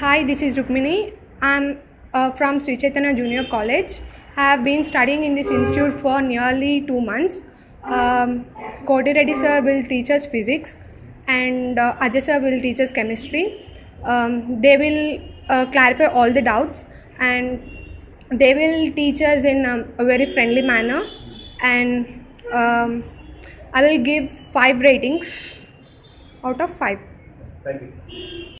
Hi, this is Rukmini. I'm uh, from Sri Chaitanya Junior College. I have been studying in this institute for nearly two months. Um, Kodi Reddy sir will teach us physics and uh, Ajay sir will teach us chemistry. Um, they will uh, clarify all the doubts and they will teach us in um, a very friendly manner and um, I will give five ratings out of five. Thank you.